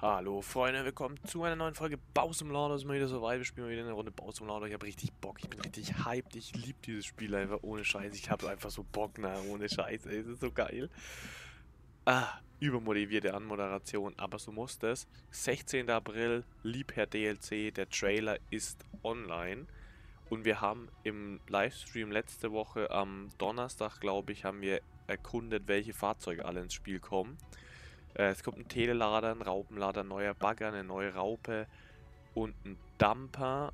Hallo Freunde, willkommen zu einer neuen Folge Bausimulator. Es ist mal wieder soweit, wir spielen mal wieder eine Runde Bausimulator. Ich habe richtig Bock, ich bin richtig hyped, ich liebe dieses Spiel einfach ohne Scheiß. Ich habe einfach so Bock, na, ohne Scheiß, ey, es ist so geil. Ah, übermotivierte Anmoderation, aber so muss das. 16. April, Liebherr DLC, der Trailer ist online. Und wir haben im Livestream letzte Woche am Donnerstag, glaube ich, haben wir erkundet, welche Fahrzeuge alle ins Spiel kommen. Äh, es kommt ein Telelader, ein Raupenlader, ein neuer Bagger, eine neue Raupe und ein Dumper.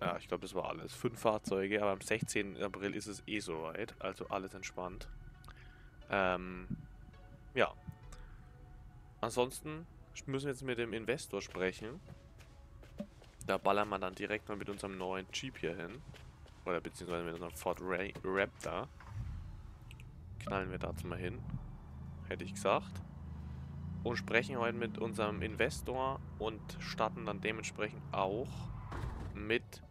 Ja, ich glaube, das war alles. Fünf Fahrzeuge, aber am 16. April ist es eh soweit. Also alles entspannt. Ähm, ja. Ansonsten müssen wir jetzt mit dem Investor sprechen. Da ballern wir dann direkt mal mit unserem neuen Jeep hier hin. Oder beziehungsweise mit unserem Ford Ray Raptor. Knallen wir dazu mal hin. Hätte ich gesagt und sprechen heute mit unserem Investor und starten dann dementsprechend auch mit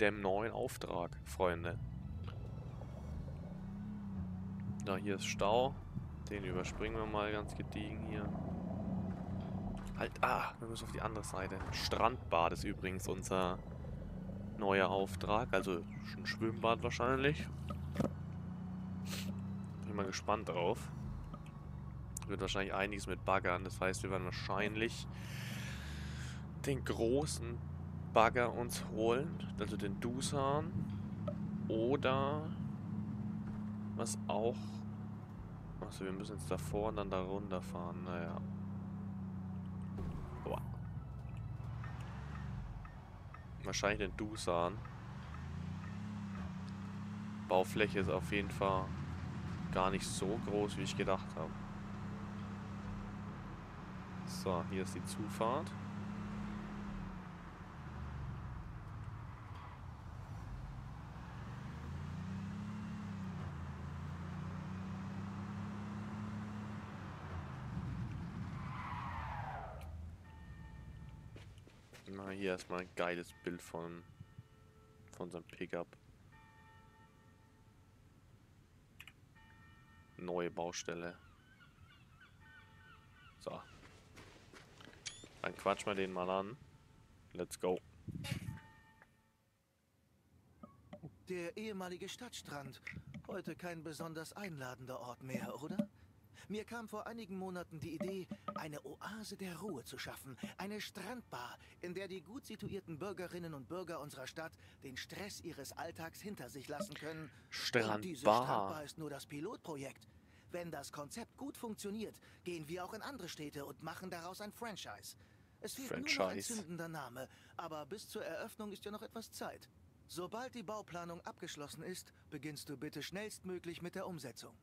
dem neuen Auftrag, Freunde. Da hier ist Stau. Den überspringen wir mal ganz gediegen hier. Halt, ah, wir müssen auf die andere Seite. Strandbad ist übrigens unser neuer Auftrag. Also ein Schwimmbad wahrscheinlich. Bin mal gespannt drauf. Wird wahrscheinlich einiges mit Baggern. Das heißt, wir werden wahrscheinlich den großen Bagger uns holen. Also den Dusan. Oder was auch... Achso, wir müssen jetzt davor und dann da runterfahren. Naja. Boah. Wahrscheinlich den Dusan. Baufläche ist auf jeden Fall gar nicht so groß, wie ich gedacht habe. So, hier ist die Zufahrt. Na, hier erstmal ein geiles Bild von, von unserem Pickup. Neue Baustelle. So, dann quatsch mal den mal an. Let's go. Der ehemalige Stadtstrand. Heute kein besonders einladender Ort mehr, oder? Mir kam vor einigen Monaten die Idee, eine Oase der Ruhe zu schaffen. Eine Strandbar, in der die gut situierten Bürgerinnen und Bürger unserer Stadt den Stress ihres Alltags hinter sich lassen können. Strandbar. Und diese Strandbar ist nur das Pilotprojekt. Wenn das Konzept gut funktioniert, gehen wir auch in andere Städte und machen daraus ein Franchise. Es fehlt Franchise. nur noch ein zündender Name, aber bis zur Eröffnung ist ja noch etwas Zeit. Sobald die Bauplanung abgeschlossen ist, beginnst du bitte schnellstmöglich mit der Umsetzung.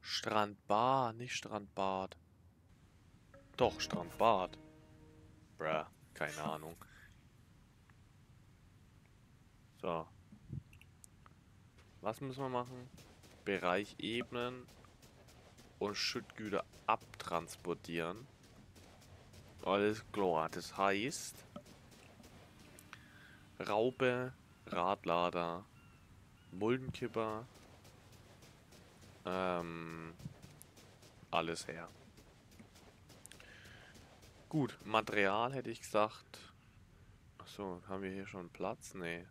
Strandbar, nicht Strandbad. Doch, Strandbad. Bruh, keine Ahnung. So. Was müssen wir machen? Bereich ebnen und Schüttgüter abtransportieren. Alles klar, das heißt Raupe, Radlader, Muldenkipper, ähm, alles her. Gut, Material hätte ich gesagt. Achso, haben wir hier schon Platz? Nee.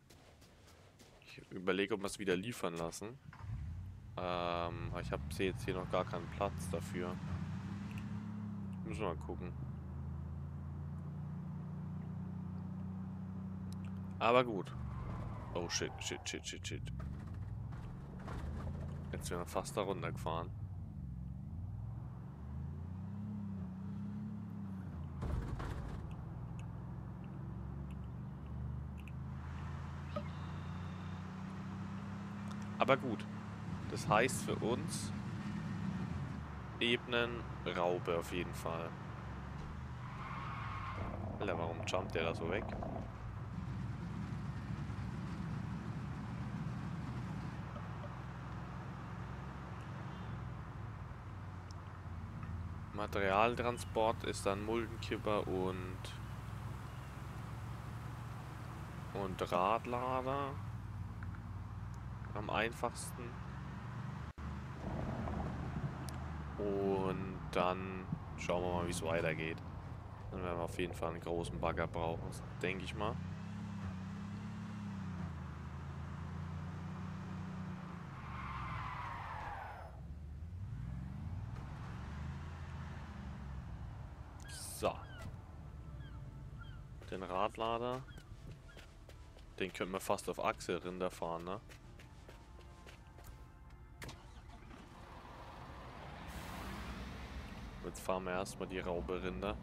Ich überlege, ob wir es wieder liefern lassen. Ähm, ich habe jetzt hier noch gar keinen Platz dafür. Müssen wir mal gucken. Aber gut. Oh shit, shit, shit, shit, shit. Jetzt sind wir fast da runtergefahren. Aber gut. Das heißt für uns Ebenen Raube auf jeden Fall. Alter, warum jumpt der da so weg? Materialtransport ist dann Muldenkipper und und Radlader am einfachsten. Und dann schauen wir mal, wie es weitergeht. Dann werden wir auf jeden Fall einen großen Bagger brauchen, denke ich mal. So. Den Radlader. Den könnten wir fast auf Achselrinder fahren, ne? Jetzt fahren wir erstmal die Rauberinder.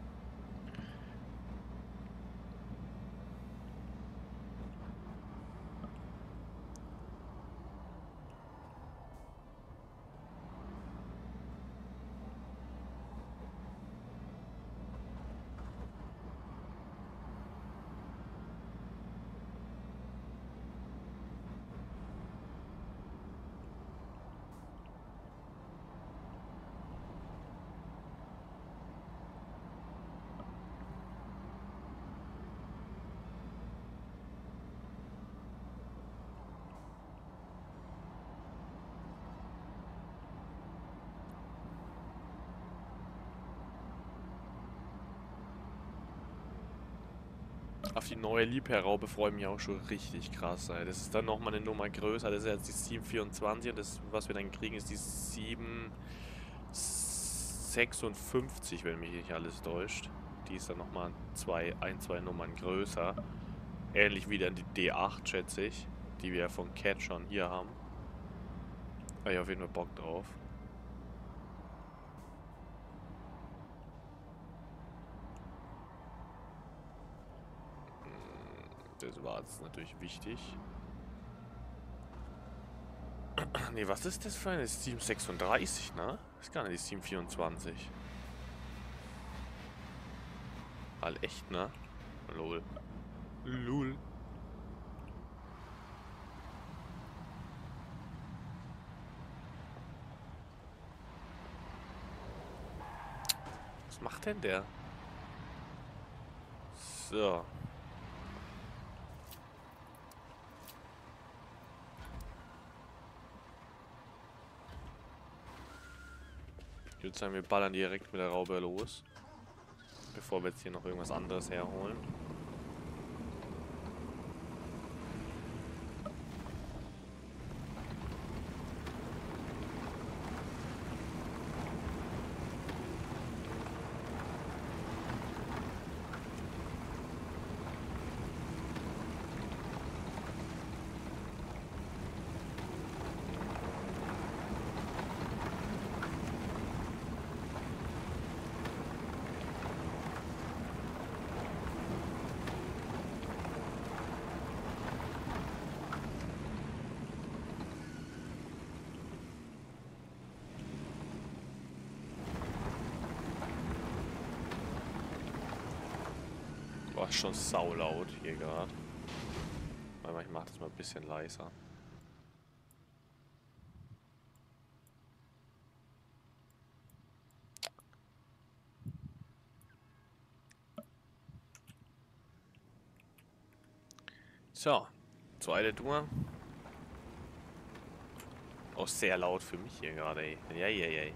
Auf die neue Liebherraube freue ich mich auch schon richtig krass. Ey. Das ist dann nochmal eine Nummer größer. Das ist jetzt die 724 und das, was wir dann kriegen, ist die 756, wenn mich nicht alles täuscht. Die ist dann nochmal zwei, ein, zwei Nummern größer. Ähnlich wie dann die D8, schätze ich. Die wir von Cat schon hier haben. Habe ich auf jeden Fall Bock drauf. War jetzt natürlich wichtig. ne, was ist das für eine? 736, ne? Das ist gar nicht die 724. Halt echt, ne? Lol. Lul. Was macht denn der? So. Ich würde sagen, wir ballern direkt mit der Raube los. Bevor wir jetzt hier noch irgendwas anderes herholen. Boah, schon saulaut hier gerade. Warte ich mach das mal ein bisschen leiser. So, zweite Tour. Auch sehr laut für mich hier gerade, ey. Ja,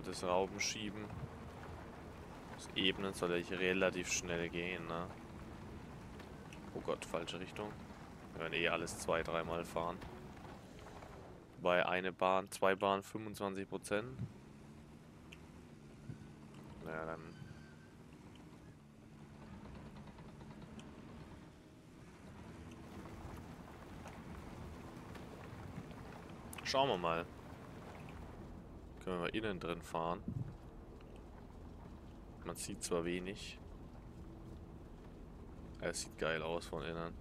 das Rauben schieben. Das Ebnen soll ich relativ schnell gehen, ne? Oh Gott, falsche Richtung. Wir werden eh alles zwei, dreimal fahren. Bei eine Bahn, zwei Bahnen 25 Prozent. Naja, dann. Schauen wir mal. Können wir innen drin fahren. Man sieht zwar wenig. Es sieht geil aus von innen.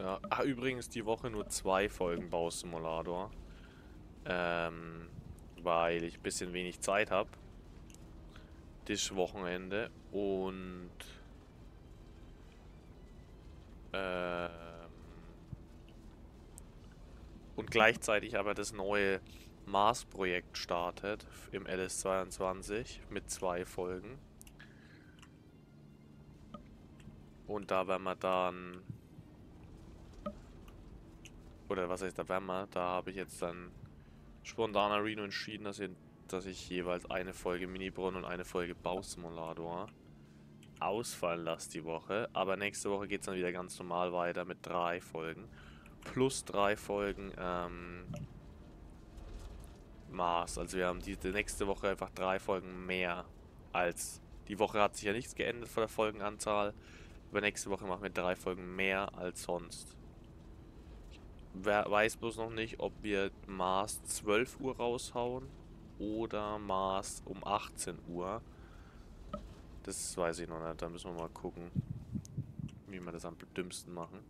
Ja. Ach, übrigens die Woche nur zwei Folgen Bausimulator. Ähm, weil ich ein bisschen wenig Zeit habe. Das Wochenende. Und... Ähm, und gleichzeitig aber das neue Mars-Projekt startet im LS22 mit zwei Folgen. Und da werden wir dann... Oder was heißt wir? Da habe ich jetzt dann spontan Areno entschieden, dass, ich, dass ich jeweils eine Folge Mini-Brunnen und eine Folge Bausimulator ausfallen lasse die Woche. Aber nächste Woche geht es dann wieder ganz normal weiter mit drei Folgen. Plus drei Folgen ähm, Mars. Also wir haben die, die nächste Woche einfach drei Folgen mehr als... Die Woche hat sich ja nichts geändert von der Folgenanzahl. Aber nächste Woche machen wir drei Folgen mehr als sonst. Weiß bloß noch nicht, ob wir Mars 12 Uhr raushauen oder Mars um 18 Uhr. Das weiß ich noch nicht. Da müssen wir mal gucken, wie wir das am dümmsten machen.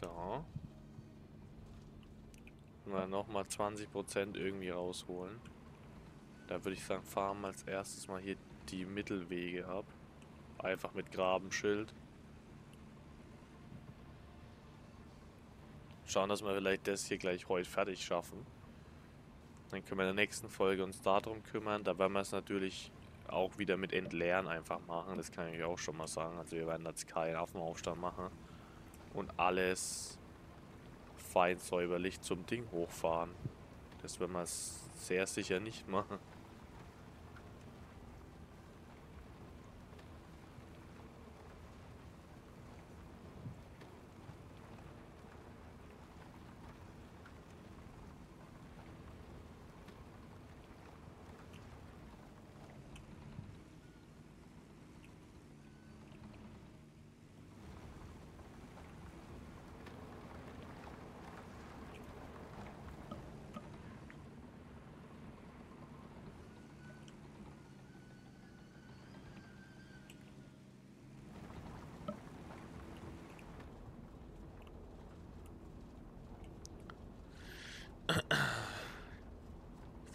So. Mal nochmal 20% irgendwie rausholen. Da würde ich sagen, fahren wir als erstes mal hier die Mittelwege ab. Einfach mit Grabenschild. Schauen, dass wir vielleicht das hier gleich heute fertig schaffen. Dann können wir in der nächsten Folge uns darum kümmern. Da werden wir es natürlich auch wieder mit Entleeren einfach machen. Das kann ich auch schon mal sagen. Also wir werden jetzt keinen Affenaufstand machen und alles fein säuberlich zum Ding hochfahren. Das werden wir sehr sicher nicht machen.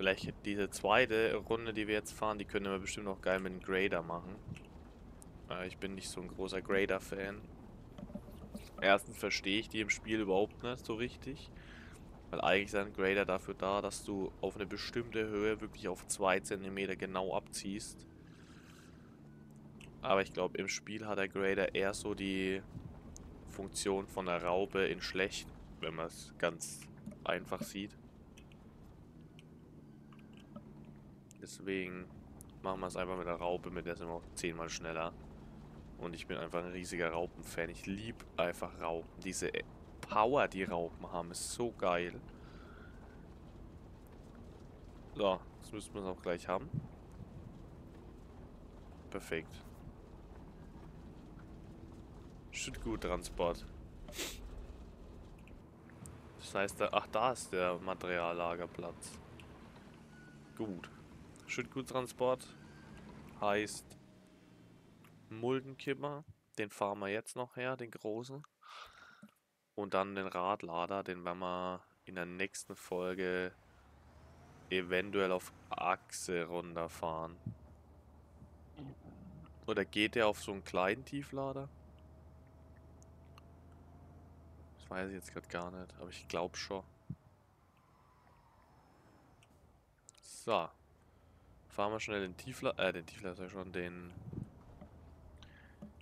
Vielleicht diese zweite Runde, die wir jetzt fahren, die können wir bestimmt auch geil mit einem Grader machen. Äh, ich bin nicht so ein großer Grader-Fan. Erstens verstehe ich die im Spiel überhaupt nicht so richtig. Weil eigentlich sind Grader dafür da, dass du auf eine bestimmte Höhe wirklich auf 2 cm genau abziehst. Aber ich glaube, im Spiel hat der Grader eher so die Funktion von der Raupe in schlecht, wenn man es ganz einfach sieht. Deswegen machen wir es einfach mit der Raupe, mit der sind wir auch zehnmal schneller. Und ich bin einfach ein riesiger Raupen-Fan. Ich liebe einfach Raupen. Diese Power, die Raupen haben, ist so geil. So, das müssen wir auch gleich haben. Perfekt. Schüttguttransport. Das heißt, ach, da ist der Materiallagerplatz. Gut. Schüttguttransport heißt Muldenkimmer. Den fahren wir jetzt noch her, den großen. Und dann den Radlader, den werden wir in der nächsten Folge eventuell auf Achse runterfahren. Oder geht der auf so einen kleinen Tieflader? Das weiß ich jetzt gerade gar nicht, aber ich glaube schon. So. Fahren wir schnell den Tiefler, äh, den Tiefler ist ja schon, den...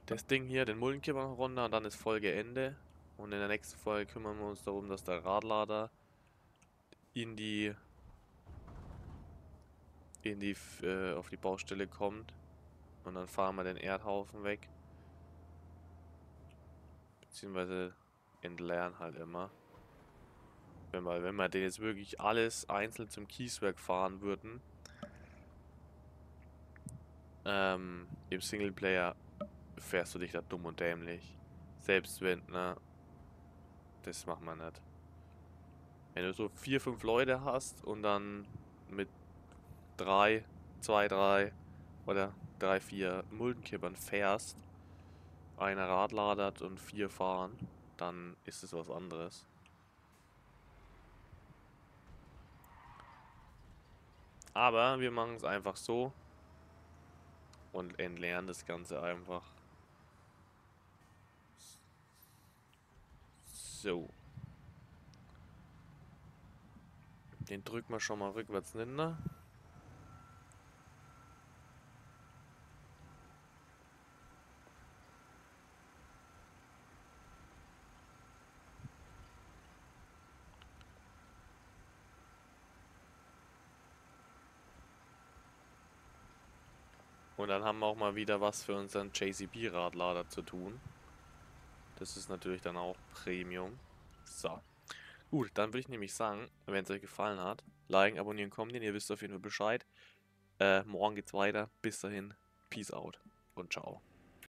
Das Ding hier, den Muldenkipper runter und dann ist Folge Ende. Und in der nächsten Folge kümmern wir uns darum, dass der Radlader in die... in die, äh, auf die Baustelle kommt. Und dann fahren wir den Erdhaufen weg. Beziehungsweise entleeren halt immer. Wenn wir, wenn wir den jetzt wirklich alles einzeln zum Kieswerk fahren würden, ähm, im Singleplayer fährst du dich da dumm und dämlich. Selbst wenn, ne? Das macht man nicht. Wenn du so vier, fünf Leute hast und dann mit drei, zwei, drei oder drei, vier Muldenkippern fährst, einer Radladert und vier fahren, dann ist es was anderes. Aber wir machen es einfach so und entleeren das Ganze einfach. So. Den drücken wir schon mal rückwärts hinter. Und dann haben wir auch mal wieder was für unseren JCB-Radlader zu tun. Das ist natürlich dann auch Premium. So. Gut, dann würde ich nämlich sagen, wenn es euch gefallen hat, liken, abonnieren, kommentieren. Ihr wisst auf jeden Fall Bescheid. Äh, morgen geht's weiter. Bis dahin. Peace out und ciao.